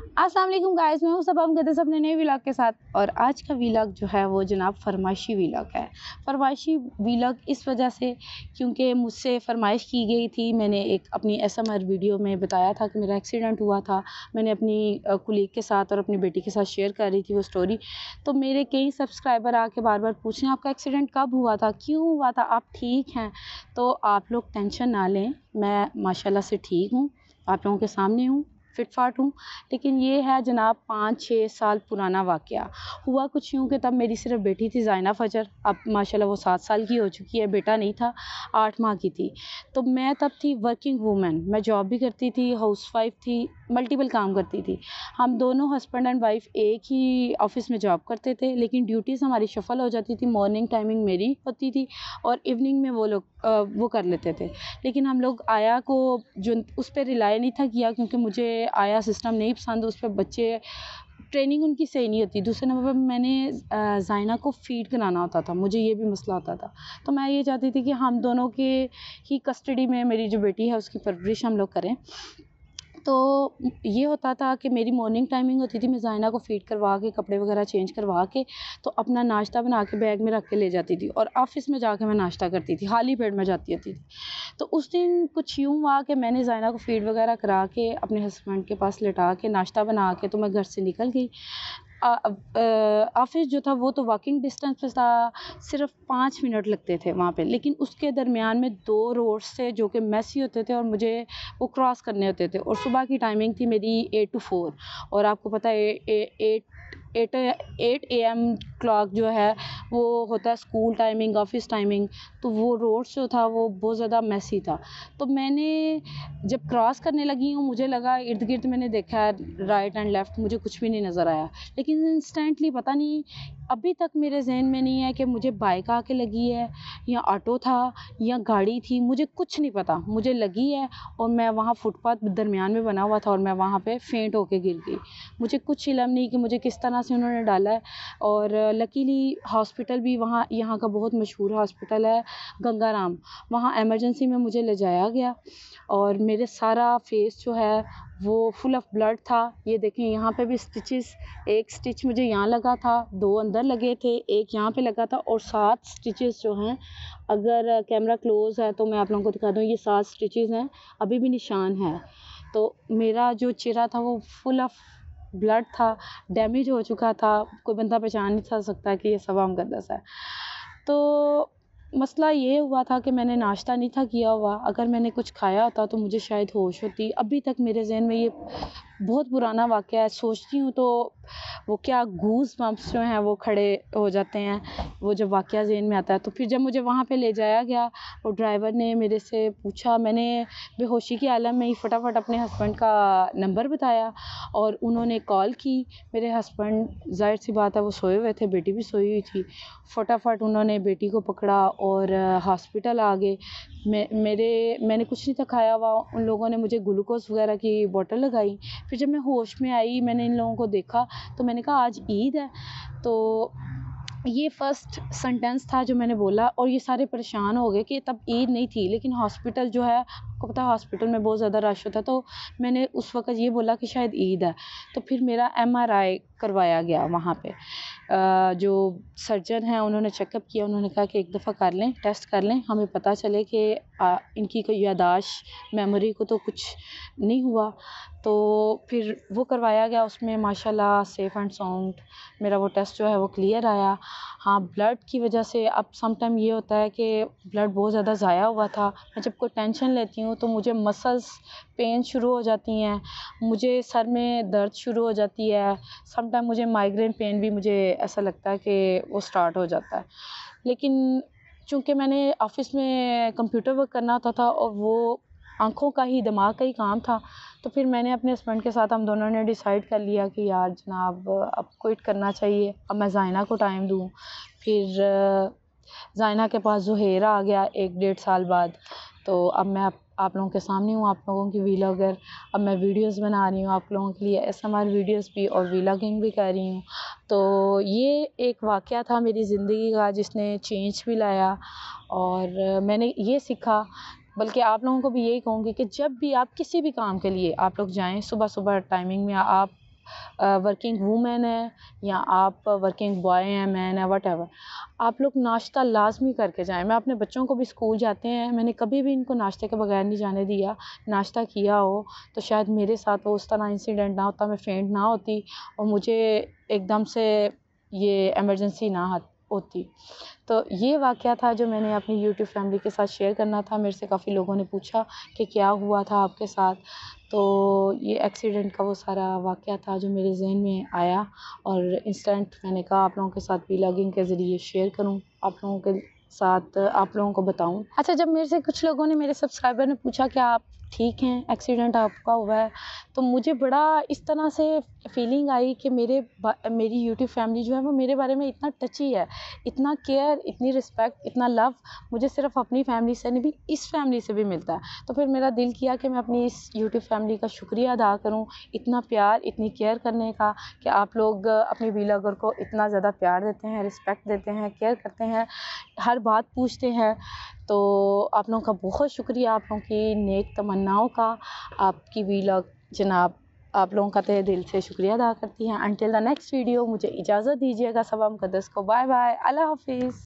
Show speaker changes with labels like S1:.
S1: वालेकुम गाइस, मैं हूँ सब, हम गदे अपने नए व्लॉग के साथ। और आज का व्लॉग जो है वो जनाब फरमाइशी व्लॉग है। फरमाइशी व्लॉग इस वजह से क्योंकि मुझसे फरमाइश की गई थी, मैंने एक अपनी एस एसएमआर वीडियो में बताया था कि मेरा एक्सीडेंट हुआ था। मैंने अपनी कुलीग के साथ और अपनी बेटी के साथ शेयर कर रही थी वो स्टोरी तो मेरे कई सब्सक्राइबर आके बार बार पूछें आपका एक्सीडेंट कब हुआ था? क्यों हुआ था? आप ठीक हैं? तो आप लोग टेंशन ना लें, मैं माशाल्लाह से ठीक हूँ। आप लोगों के सामने हूँ। फिट फाट हूँ। लेकिन ये है जनाब पाँच छः साल पुराना वाक़ हुआ कुछ यूँ कि तब मेरी सिर्फ़ बेटी थी जायना फजर। अब माशाल्लाह वो सात साल की हो चुकी है, बेटा नहीं था, आठ माह की थी। तो मैं तब थी वर्किंग वूमेन मैं जॉब भी करती थी हाउस वाइफ थी मल्टीपल काम करती थी। हम दोनों हस्बैंड एंड वाइफ एक ही ऑफ़िस में जॉब करते थे, लेकिन ड्यूटीज़ हमारी शफल हो जाती थी। मॉर्निंग टाइमिंग मेरी होती थी और इवनिंग में वो लोग वो कर लेते थे। लेकिन हम लोग आया को जो उस पर रिलाई नहीं था किया, क्योंकि मुझे आया सिस्टम नहीं पसंद, उस पर बच्चे ट्रेनिंग उनकी सही नहीं होती। दूसरे नंबर पर मैंने जायना को फ़ीड कराना होता था, मुझे ये भी मसला होता था। तो मैं ये चाहती थी कि हम दोनों के ही कस्टडी में मेरी जो बेटी है, उसकी परवरिश हम लोग करें। तो ये होता था कि मेरी मॉर्निंग टाइमिंग होती थी, मैं जाइना को फ़ीड करवा के, कपड़े वगैरह चेंज करवा के तो अपना नाश्ता बना के बैग में रख के ले जाती थी और ऑफ़िस में जाके मैं नाश्ता करती थी खाली पेड़ में जाती होती थी। तो उस दिन कुछ यूँ हुआ कि मैंने जायना को फ़ीड वगैरह करा के, अपने हस्बैंड के पास लिटा के, नाश्ता बना के तो मैं घर से निकल गई। ऑफ़िस जो था वो तो वॉकिंग डिस्टेंस पे था, सिर्फ़ पाँच मिनट लगते थे वहाँ पे। लेकिन उसके दरमियान में दो रोड्स थे जो कि मैसी होते थे और मुझे वो क्रॉस करने होते थे। और सुबह की टाइमिंग थी मेरी एट टू फोर और आपको पता है at at eight A M clock जो है, वो होता है स्कूल टाइमिंग ऑफ़िस टाइमिंग तो वो रोड जो था, वो बहुत ज़्यादा मैसी था। तो मैंने जब क्रॉस करने लगी हूँ, मुझे लगा इर्द गिर्द मैंने देखा राइट एंड लेफ़्ट मुझे कुछ भी नहीं नज़र आया। लेकिन इंस्टेंटली पता नहीं, अभी तक मेरे जहन में नहीं है कि मुझे बाइक आके लगी है, या ऑटो था, या गाड़ी थी, मुझे कुछ नहीं पता। मुझे लगी है, और मैं वहाँ फुटपाथ दरमियान में बना हुआ था, और मैं वहाँ पे फेंट होके गिर गई। मुझे कुछ इलम नहीं कि मुझे किस तरह से उन्होंने डाला है। और लकीली हॉस्पिटल भी वहाँ, यहाँ का बहुत मशहूर हॉस्पिटल है गंगाराम। वहाँ एमरजेंसी में मुझे ले जाया गया। और मेरे सारा फेस जो है, वो फुल ऑफ़ ब्लड था। ये देखें, यहाँ पे भी स्टिचेस एक स्टिच मुझे यहाँ लगा था, दो अंदर लगे थे, एक यहाँ पे लगा था और सात स्टिचेस जो हैं, अगर कैमरा क्लोज है तो मैं आप लोगों को दिखा दूँ, ये सात स्टिचेस हैं, अभी भी निशान है। तो मेरा जो चेहरा था वो फुल ऑफ़ ब्लड था, डैमेज हो चुका था, कोई बंदा पहचान नहीं था सकता कि ये सवा मुकदस है। तो मसला ये हुआ था कि मैंने नाश्ता नहीं था किया हुआ। अगर मैंने कुछ खाया होता तो मुझे शायद होश होती। अभी तक मेरे जहन में ये बहुत पुराना वाक़ है। सोचती हूँ तो वो क्या गूज बम्प्स जो हैं वो खड़े हो जाते हैं। वो जब वाक़ जहन में आता है तो फिर जब मुझे वहाँ पे ले जाया गया और ड्राइवर ने मेरे से पूछा, मैंने बेहोशी की आलम में ही फटाफट अपने हस्बैंड का नंबर बताया और उन्होंने कॉल की। मेरे हस्बैंड, ज़ाहिर सी बात है वो सोए हुए थे, बेटी भी सोई हुई थी। फटाफट उन्होंने बेटी को पकड़ा और हॉस्पिटल आ गए। मेरे, मैंने कुछ नहीं था खाया हुआ। उन लोगों ने मुझे ग्लूकोज वगैरह की बोतल लगाई। फिर जब मैं होश में आई, मैंने इन लोगों को देखा तो मैंने कहा, आज ईद है। तो ये फ़र्स्ट सेंटेंस था जो मैंने बोला और ये सारे परेशान हो गए कि तब ईद नहीं थी, लेकिन हॉस्पिटल जो है, आपको पता हॉस्पिटल में बहुत ज़्यादा रश होता तो मैंने उस वक्त ये बोला कि शायद ईद है। तो फिर मेरा एमआरआई करवाया गया वहाँ पे। जो सर्जन हैं, उन्होंने चेकअप किया, उन्होंने कहा कि एक दफ़ा कर लें टेस्ट कर लें। हमें पता चले कि इनकी कोई यादाश्त मेमोरी को तो कुछ नहीं हुआ। तो फिर वो करवाया गया, उसमें माशाल्लाह सेफ़ एंड साउंड मेरा वो टेस्ट जो है, वो क्लियर आया। हाँ ब्लड की वजह से अब सम टाइम ये होता है कि ब्लड बहुत ज़्यादा ज़ाया हुआ था। मैं जब कोई टेंशन लेती हूँ तो मुझे मसल्स पेन शुरू हो जाती हैं। मुझे सर में दर्द शुरू हो जाती है। सम टाइम मुझे माइग्रेन पेन भी मुझे ऐसा लगता है कि वो स्टार्ट हो जाता है। लेकिन चूँकि मैंने ऑफ़िस में कंप्यूटर वर्क करना होता था और वो आँखों का ही, दिमाग का ही काम था तो फिर मैंने अपने हस्बैंड के साथ हम दोनों ने डिसाइड कर लिया कि यार जनाब, अब क्विट करना चाहिए, अब मैं जायना को टाइम दूँ। फिर, जायना के पास जहेरा आ गया एक डेढ़ साल बाद तो अब मैं आप, लोगों के सामने हूँ आप लोगों की वीलॉगर अब मैं वीडियोस बना रही हूँ आप लोगों के लिए एस एम आर वीडियोज़ भी और वीलॉगिंग भी कर रही हूँ। तो ये एक वाक़ था मेरी ज़िंदगी का जिसने चेंज भी लाया और मैंने ये सीखा। बल्कि आप लोगों को भी यही कहूँगी कि जब भी आप किसी भी काम के लिए आप लोग जाएँ सुबह सुबह टाइमिंग में आप वर्किंग वूमेन है या आप वर्किंग बॉय हैं मैन है वट आप लोग नाश्ता लाजमी करके जाएँ। मैं अपने बच्चों को भी स्कूल जाते हैं। मैंने कभी भी इनको नाश्ते के बगैर नहीं जाने दिया। नाश्ता किया हो तो शायद मेरे साथ वो उस तरह इंसिडेंट ना होता, मैं फेंट ना होती और मुझे एकदम से ये एमरजेंसी ना होती। तो ये वाक़ था जो मैंने अपनी यूट्यूब फैमिली के साथ शेयर करना था। मेरे से काफ़ी लोगों ने पूछा कि क्या हुआ था आपके साथ। तो ये एक्सीडेंट का वो सारा वाक़ था जो मेरे जहन में आया और इंस्टेंट मैंने कहा, आप लोगों के साथ व्लॉगिंग के ज़रिए शेयर करूँ, आप लोगों के साथ, आप लोगों को बताऊँ। अच्छा जब मेरे से कुछ लोगों ने मेरे सब्सक्राइबर ने पूछा कि आप ठीक हैं एक्सीडेंट आपका हुआ है। तो मुझे बड़ा इस तरह से फीलिंग आई कि मेरे मेरी यूट्यूब फैमिली जो है वो मेरे बारे में इतना टची है, इतना केयर इतनी रिस्पेक्ट इतना लव मुझे सिर्फ़ अपनी फैमिली से नहीं भी इस फैमिली से भी मिलता है। तो फिर मेरा दिल किया कि मैं अपनी इस यूट्यूब फैमिली का शुक्रिया अदा करूँ इतना प्यार, इतनी केयर करने का कि आप लोग अपनी वीलागर को इतना ज़्यादा प्यार देते हैं रिस्पेक्ट देते हैं केयर करते हैं, हर बात पूछते हैं। तो आप लोगों का बहुत शुक्रिया, आप लोगों की नेक तमन्नाओं का। आपकी वीलॉग जनाब, आप लोगों का तहे दिल से शुक्रिया अदा करती हैं। अनटिल द नेक्स्ट वीडियो मुझे इजाज़त दीजिएगा सबा मुकदस को। बाय बाय अल्लाह हाफिज़